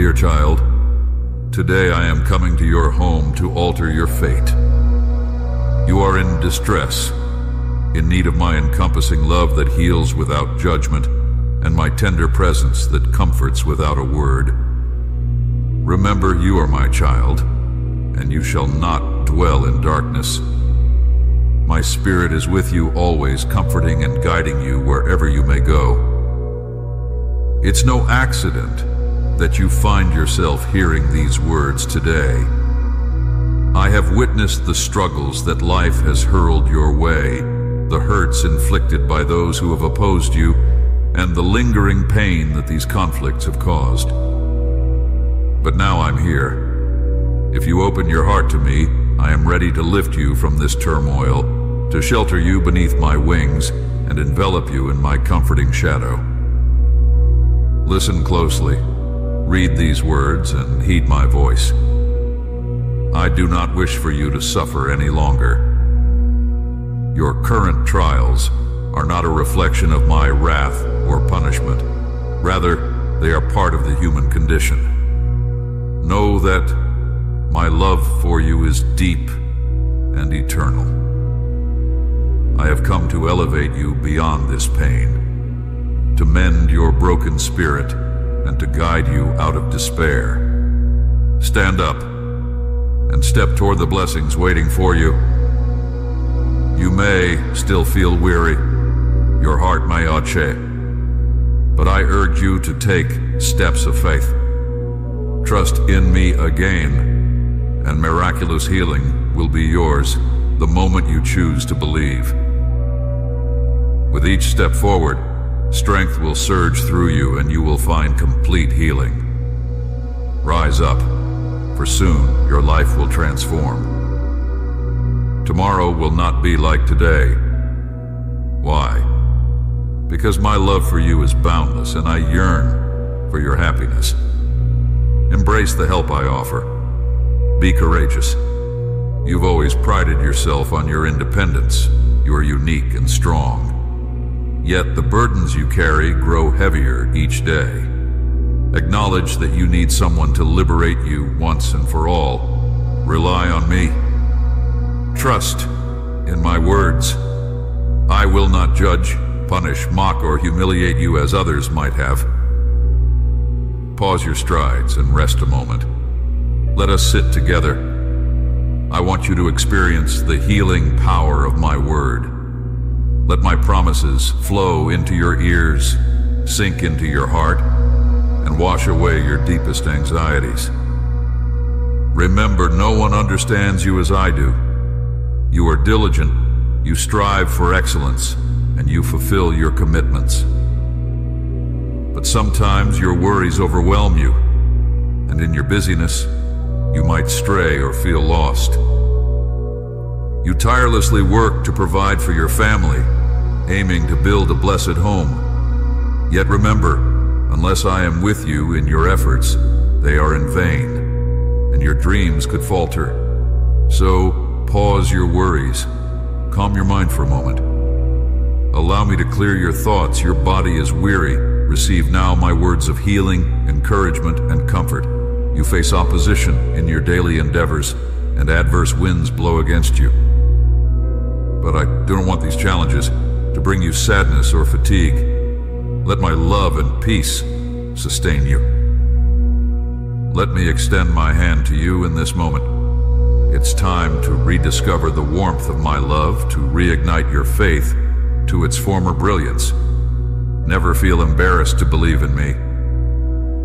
dear child, today I am coming to your home to alter your fate. You are in distress, in need of my encompassing love that heals without judgment, and my tender presence that comforts without a word. Remember, you are my child, and you shall not dwell in darkness. My spirit is with you always, comforting and guiding you wherever you may go. It's no accident that you find yourself hearing these words today. I have witnessed the struggles that life has hurled your way, the hurts inflicted by those who have opposed you, and the lingering pain that these conflicts have caused. But now I'm here. If you open your heart to me, I am ready to lift you from this turmoil, to shelter you beneath my wings, and envelop you in my comforting shadow. Listen closely, read these words, and heed my voice. I do not wish for you to suffer any longer. Your current trials are not a reflection of my wrath or punishment. Rather, they are part of the human condition. Know that my love for you is deep and eternal. I have come to elevate you beyond this pain to mend your broken spirit and to guide you out of despair. Stand up and step toward the blessings waiting for you. You may still feel weary, your heart may ache, but I urge you to take steps of faith. Trust in me again, and miraculous healing will be yours the moment you choose to believe. With each step forward, Strength will surge through you and you will find complete healing. Rise up, for soon your life will transform. Tomorrow will not be like today. Why? Because my love for you is boundless and I yearn for your happiness. Embrace the help I offer. Be courageous. You've always prided yourself on your independence. You are unique and strong. Yet the burdens you carry grow heavier each day. Acknowledge that you need someone to liberate you once and for all. Rely on me. Trust in my words. I will not judge, punish, mock, or humiliate you as others might have. Pause your strides and rest a moment. Let us sit together. I want you to experience the healing power of my word. Let my promises flow into your ears, sink into your heart, and wash away your deepest anxieties. Remember, no one understands you as I do. You are diligent, you strive for excellence, and you fulfill your commitments. But sometimes your worries overwhelm you, and in your busyness, you might stray or feel lost. You tirelessly work to provide for your family aiming to build a blessed home. Yet remember, unless I am with you in your efforts, they are in vain, and your dreams could falter. So, pause your worries. Calm your mind for a moment. Allow me to clear your thoughts. Your body is weary. Receive now my words of healing, encouragement, and comfort. You face opposition in your daily endeavors, and adverse winds blow against you. But I don't want these challenges to bring you sadness or fatigue. Let my love and peace sustain you. Let me extend my hand to you in this moment. It's time to rediscover the warmth of my love, to reignite your faith to its former brilliance. Never feel embarrassed to believe in me.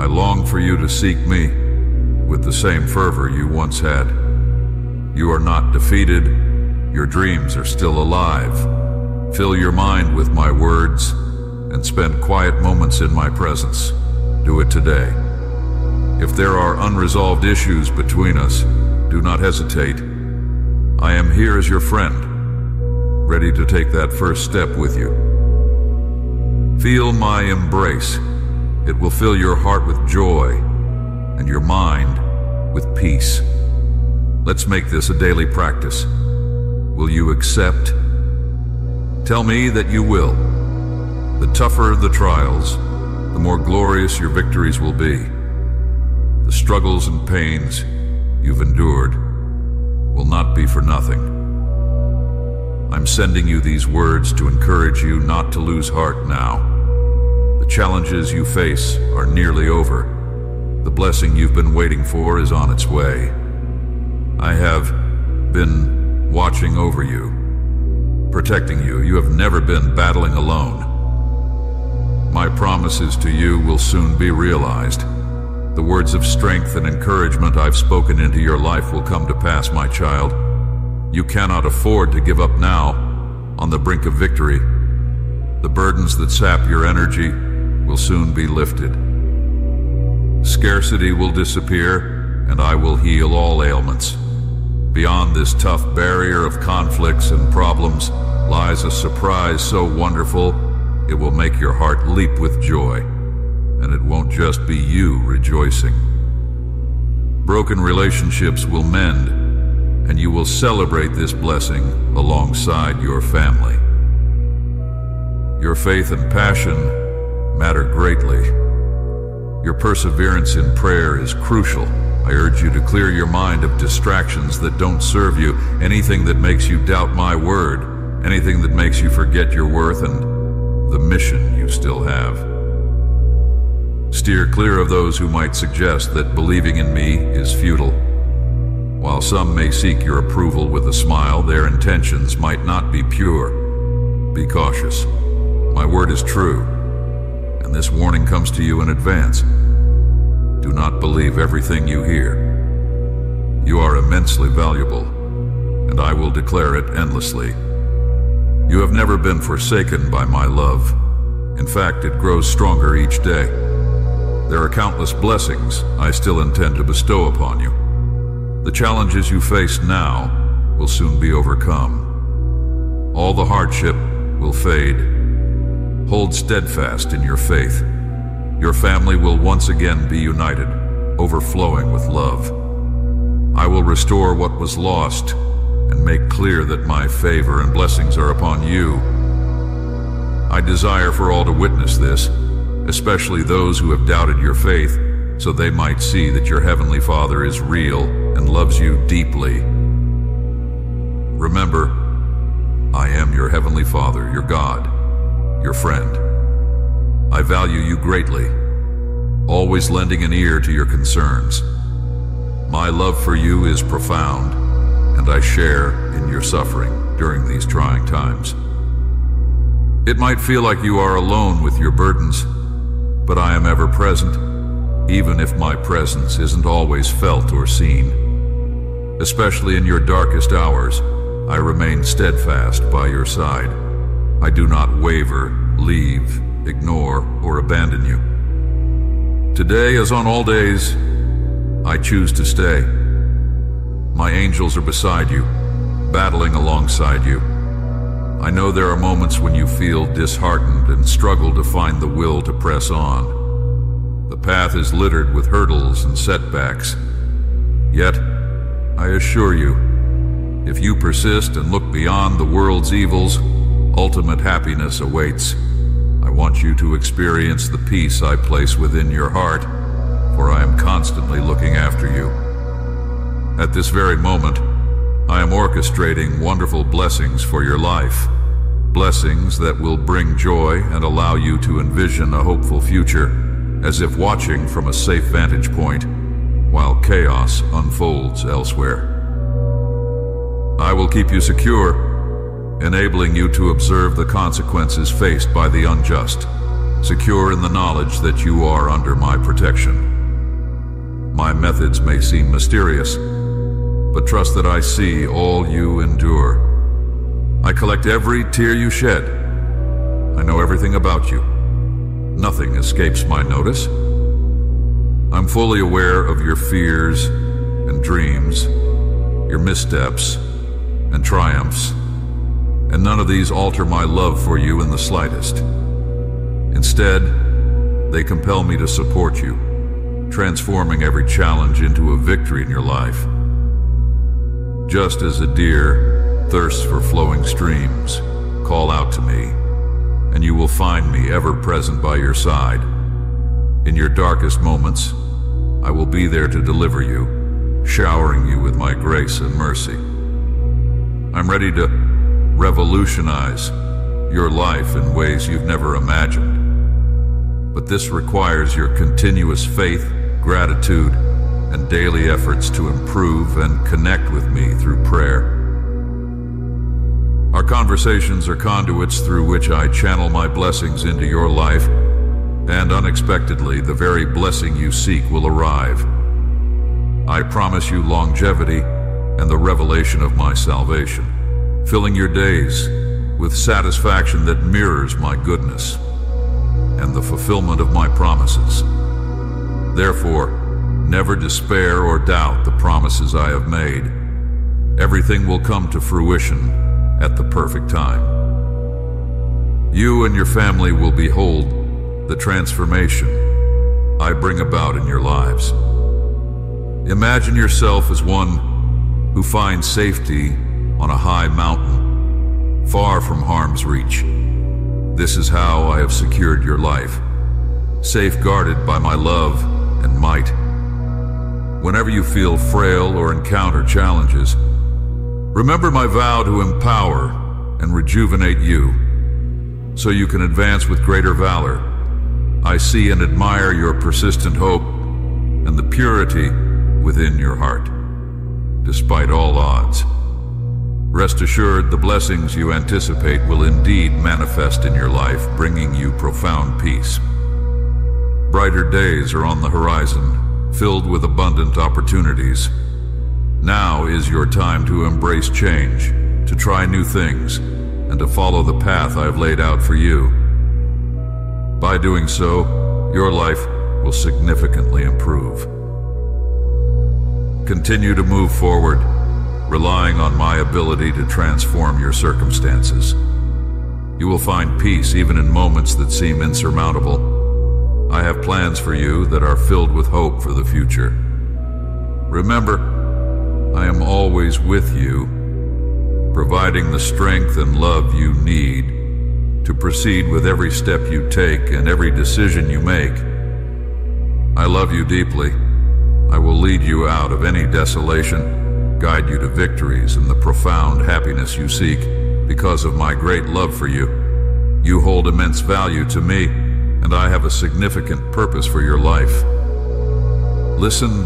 I long for you to seek me with the same fervor you once had. You are not defeated. Your dreams are still alive. Fill your mind with my words and spend quiet moments in my presence. Do it today. If there are unresolved issues between us, do not hesitate. I am here as your friend, ready to take that first step with you. Feel my embrace. It will fill your heart with joy and your mind with peace. Let's make this a daily practice. Will you accept Tell me that you will. The tougher the trials, the more glorious your victories will be. The struggles and pains you've endured will not be for nothing. I'm sending you these words to encourage you not to lose heart now. The challenges you face are nearly over. The blessing you've been waiting for is on its way. I have been watching over you, protecting you. You have never been battling alone. My promises to you will soon be realized. The words of strength and encouragement I've spoken into your life will come to pass, my child. You cannot afford to give up now, on the brink of victory. The burdens that sap your energy will soon be lifted. Scarcity will disappear, and I will heal all ailments. Beyond this tough barrier of conflicts and problems lies a surprise so wonderful it will make your heart leap with joy and it won't just be you rejoicing. Broken relationships will mend, and you will celebrate this blessing alongside your family. Your faith and passion matter greatly. Your perseverance in prayer is crucial. I urge you to clear your mind of distractions that don't serve you, anything that makes you doubt my word, anything that makes you forget your worth and the mission you still have. Steer clear of those who might suggest that believing in me is futile. While some may seek your approval with a smile, their intentions might not be pure. Be cautious. My word is true, and this warning comes to you in advance. Do not believe everything you hear. You are immensely valuable, and I will declare it endlessly. You have never been forsaken by my love. In fact, it grows stronger each day. There are countless blessings I still intend to bestow upon you. The challenges you face now will soon be overcome. All the hardship will fade. Hold steadfast in your faith. Your family will once again be united, overflowing with love. I will restore what was lost make clear that my favor and blessings are upon you. I desire for all to witness this especially those who have doubted your faith, so they might see that your Heavenly Father is real and loves you deeply. Remember, I am your Heavenly Father, your God, your friend. I value you greatly, always lending an ear to your concerns. My love for you is profound, and I share in your suffering during these trying times. It might feel like you are alone with your burdens, but I am ever present, even if my presence isn't always felt or seen. Especially in your darkest hours, I remain steadfast by your side. I do not waver, leave, ignore, or abandon you. Today, as on all days, I choose to stay. My angels are beside you, battling alongside you. I know there are moments when you feel disheartened and struggle to find the will to press on. The path is littered with hurdles and setbacks. Yet, I assure you, if you persist and look beyond the world's evils, ultimate happiness awaits. I want you to experience the peace I place within your heart, for I am constantly looking after you. At this very moment, I am orchestrating wonderful blessings for your life. Blessings that will bring joy and allow you to envision a hopeful future, as if watching from a safe vantage point, while chaos unfolds elsewhere. I will keep you secure, enabling you to observe the consequences faced by the unjust, secure in the knowledge that you are under my protection. My methods may seem mysterious, but trust that I see all you endure. I collect every tear you shed. I know everything about you. Nothing escapes my notice. I'm fully aware of your fears and dreams, your missteps and triumphs, and none of these alter my love for you in the slightest. Instead, they compel me to support you, transforming every challenge into a victory in your life. Just as a deer thirsts for flowing streams, call out to me, and you will find me ever present by your side. In your darkest moments, I will be there to deliver you, showering you with my grace and mercy. I'm ready to revolutionize your life in ways you've never imagined. But this requires your continuous faith, gratitude, and daily efforts to improve and connect with me through prayer. Our conversations are conduits through which I channel my blessings into your life, and unexpectedly, the very blessing you seek will arrive. I promise you longevity and the revelation of my salvation, filling your days with satisfaction that mirrors my goodness and the fulfillment of my promises. Therefore, never despair or doubt the promises I have made. Everything will come to fruition at the perfect time. You and your family will behold the transformation I bring about in your lives. Imagine yourself as one who finds safety on a high mountain, far from harm's reach. This is how I have secured your life, safeguarded by my love and might. Whenever you feel frail or encounter challenges, Remember my vow to empower and rejuvenate you, so you can advance with greater valor. I see and admire your persistent hope and the purity within your heart, despite all odds. Rest assured, the blessings you anticipate will indeed manifest in your life, bringing you profound peace. Brighter days are on the horizon, filled with abundant opportunities. Now is your time to embrace change, to try new things, and to follow the path I have laid out for you. By doing so, your life will significantly improve. Continue to move forward, relying on my ability to transform your circumstances. You will find peace even in moments that seem insurmountable. I have plans for you that are filled with hope for the future. Remember, I am always with you, providing the strength and love you need to proceed with every step you take and every decision you make. I love you deeply. I will lead you out of any desolation, guide you to victories and the profound happiness you seek because of my great love for you. You hold immense value to me, and I have a significant purpose for your life. Listen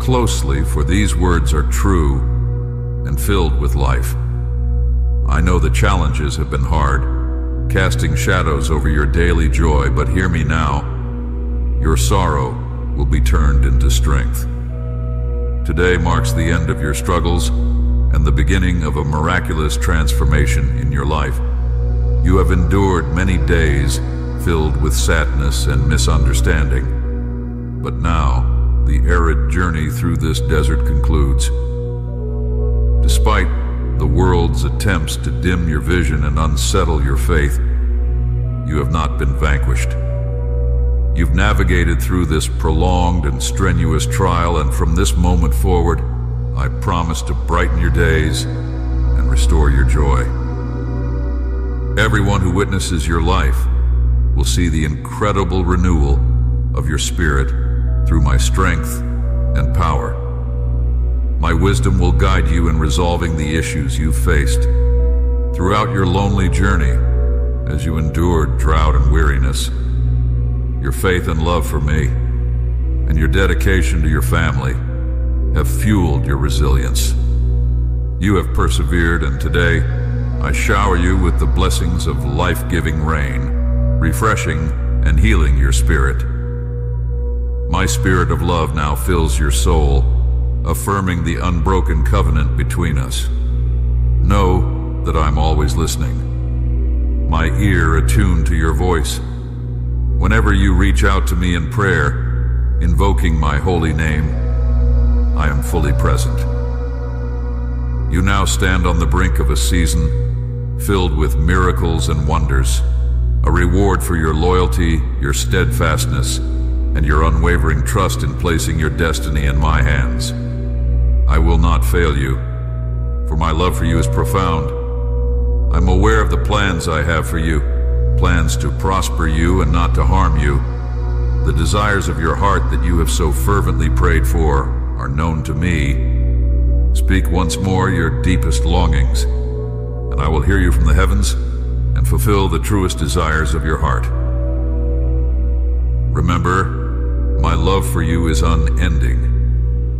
closely, for these words are true and filled with life. I know the challenges have been hard, casting shadows over your daily joy, but hear me now. Your sorrow will be turned into strength. Today marks the end of your struggles and the beginning of a miraculous transformation in your life. You have endured many days filled with sadness and misunderstanding, but now the arid journey through this desert concludes. Despite the world's attempts to dim your vision and unsettle your faith, you have not been vanquished. You've navigated through this prolonged and strenuous trial, and from this moment forward, I promise to brighten your days and restore your joy. Everyone who witnesses your life will see the incredible renewal of your spirit through my strength and power. My wisdom will guide you in resolving the issues you've faced. Throughout your lonely journey, as you endured drought and weariness, your faith and love for me, and your dedication to your family have fueled your resilience. You have persevered, and today I shower you with the blessings of life-giving rain, refreshing and healing your spirit. My spirit of love now fills your soul, affirming the unbroken covenant between us. Know that I'm always listening, my ear attuned to your voice. Whenever you reach out to me in prayer, invoking my holy name, I am fully present. You now stand on the brink of a season filled with miracles and wonders, a reward for your loyalty, your steadfastness, and your unwavering trust in placing your destiny in my hands. I will not fail you, for my love for you is profound. I'm aware of the plans I have for you, plans to prosper you and not to harm you, the desires of your heart that you have so fervently prayed for are known to me. Speak once more your deepest longings, and I will hear you from the heavens and fulfill the truest desires of your heart. Remember, my love for you is unending,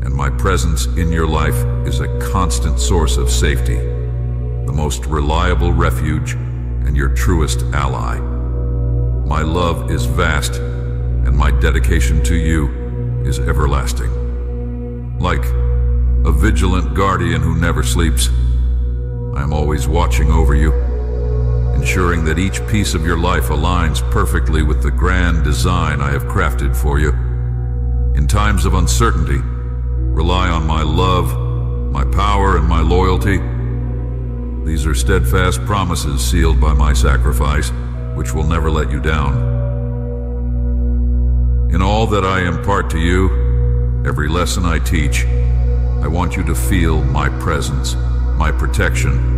and my presence in your life is a constant source of safety, the most reliable refuge, and your truest ally. My love is vast, and my dedication to you is everlasting. Like a vigilant guardian who never sleeps, I am always watching over you, ensuring that each piece of your life aligns perfectly with the grand design I have crafted for you. In times of uncertainty, rely on my love, my power, and my loyalty. These are steadfast promises sealed by my sacrifice, which will never let you down. In all that I impart to you, every lesson I teach, I want you to feel my presence, my protection,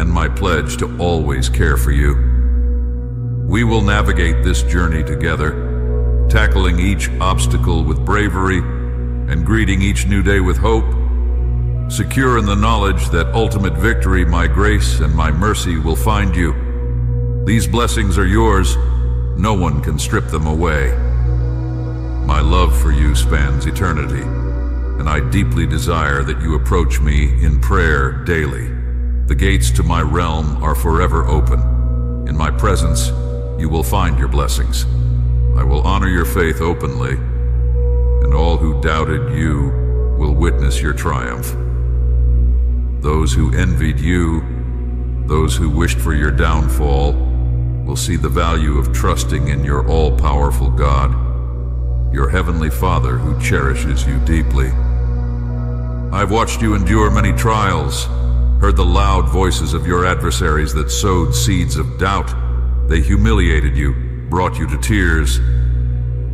and my pledge to always care for you. We will navigate this journey together, tackling each obstacle with bravery and greeting each new day with hope, secure in the knowledge that ultimate victory, my grace and my mercy will find you. These blessings are yours. No one can strip them away. My love for you spans eternity, and I deeply desire that you approach me in prayer daily. The gates to my realm are forever open. In my presence, you will find your blessings. I will honor your faith openly, and all who doubted you will witness your triumph. Those who envied you, those who wished for your downfall, will see the value of trusting in your all-powerful God, your heavenly Father who cherishes you deeply. I've watched you endure many trials, heard the loud voices of your adversaries that sowed seeds of doubt. They humiliated you, brought you to tears.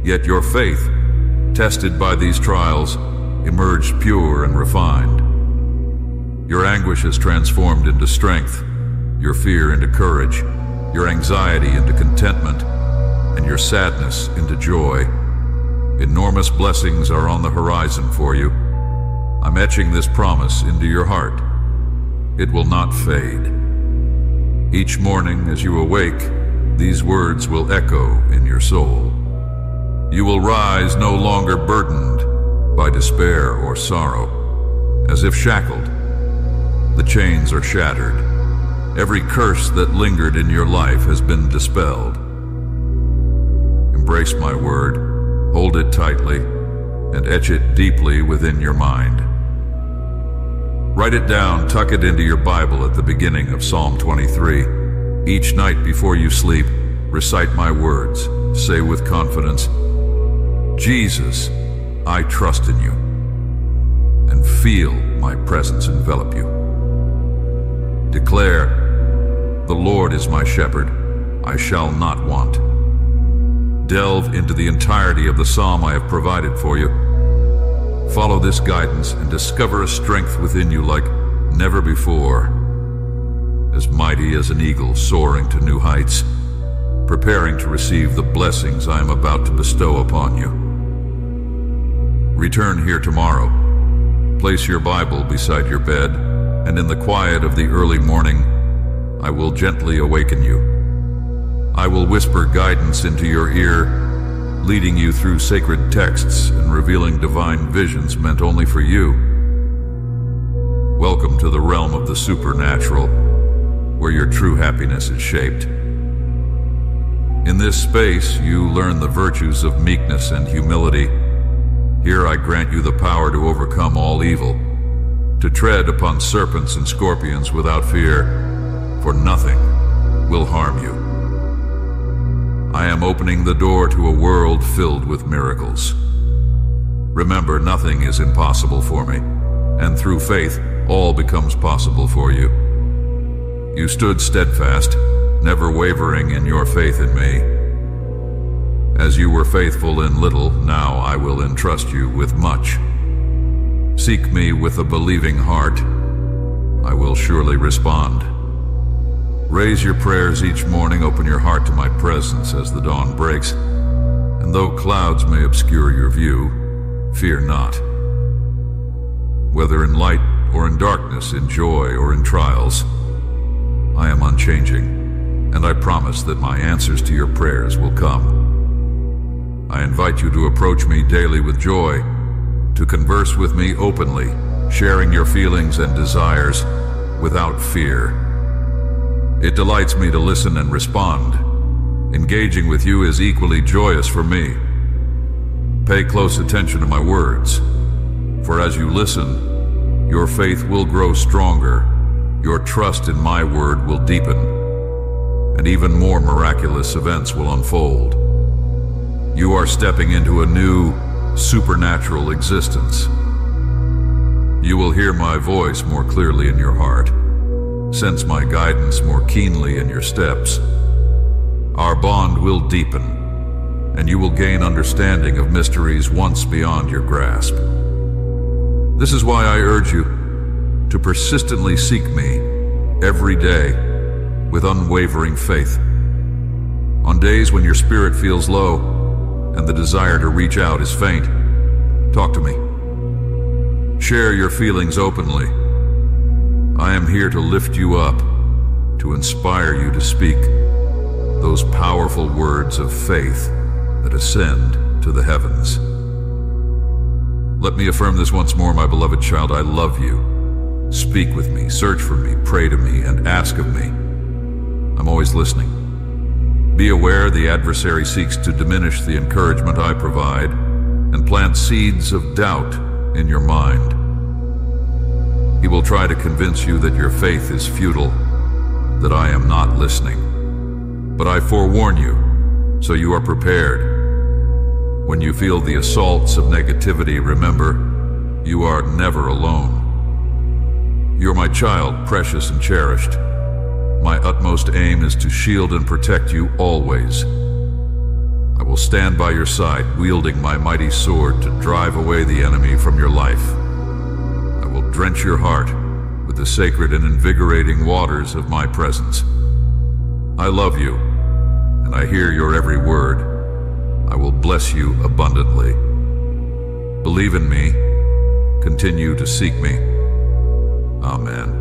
Yet your faith, tested by these trials, emerged pure and refined. Your anguish is transformed into strength, your fear into courage, your anxiety into contentment, and your sadness into joy. Enormous blessings are on the horizon for you. I'm etching this promise into your heart it will not fade. Each morning as you awake, these words will echo in your soul. You will rise no longer burdened by despair or sorrow, as if shackled. The chains are shattered. Every curse that lingered in your life has been dispelled. Embrace my word, hold it tightly, and etch it deeply within your mind. Write it down, tuck it into your Bible at the beginning of Psalm 23. Each night before you sleep, recite my words. Say with confidence, Jesus, I trust in you, and feel my presence envelop you. Declare, the Lord is my shepherd, I shall not want. Delve into the entirety of the psalm I have provided for you Follow this guidance and discover a strength within you like never before. As mighty as an eagle soaring to new heights, preparing to receive the blessings I am about to bestow upon you. Return here tomorrow. Place your Bible beside your bed, and in the quiet of the early morning, I will gently awaken you. I will whisper guidance into your ear leading you through sacred texts and revealing divine visions meant only for you. Welcome to the realm of the supernatural, where your true happiness is shaped. In this space, you learn the virtues of meekness and humility. Here I grant you the power to overcome all evil, to tread upon serpents and scorpions without fear, for nothing will harm you. I am opening the door to a world filled with miracles. Remember, nothing is impossible for me, and through faith, all becomes possible for you. You stood steadfast, never wavering in your faith in me. As you were faithful in little, now I will entrust you with much. Seek me with a believing heart. I will surely respond. Raise your prayers each morning, open your heart to my presence as the dawn breaks, and though clouds may obscure your view, fear not. Whether in light or in darkness, in joy or in trials, I am unchanging, and I promise that my answers to your prayers will come. I invite you to approach me daily with joy, to converse with me openly, sharing your feelings and desires without fear. It delights me to listen and respond. Engaging with you is equally joyous for me. Pay close attention to my words, for as you listen, your faith will grow stronger, your trust in my word will deepen, and even more miraculous events will unfold. You are stepping into a new, supernatural existence. You will hear my voice more clearly in your heart, sense my guidance more keenly in your steps. Our bond will deepen, and you will gain understanding of mysteries once beyond your grasp. This is why I urge you to persistently seek me every day with unwavering faith. On days when your spirit feels low and the desire to reach out is faint, talk to me. Share your feelings openly. I am here to lift you up, to inspire you to speak those powerful words of faith that ascend to the heavens. Let me affirm this once more, my beloved child. I love you. Speak with me, search for me, pray to me, and ask of me. I'm always listening. Be aware the adversary seeks to diminish the encouragement I provide and plant seeds of doubt in your mind. He will try to convince you that your faith is futile, that I am not listening. But I forewarn you, so you are prepared. When you feel the assaults of negativity, remember, you are never alone. You're my child, precious and cherished. My utmost aim is to shield and protect you always. I will stand by your side, wielding my mighty sword to drive away the enemy from your life. Will drench your heart with the sacred and invigorating waters of my presence. I love you, and I hear your every word. I will bless you abundantly. Believe in me. Continue to seek me. Amen.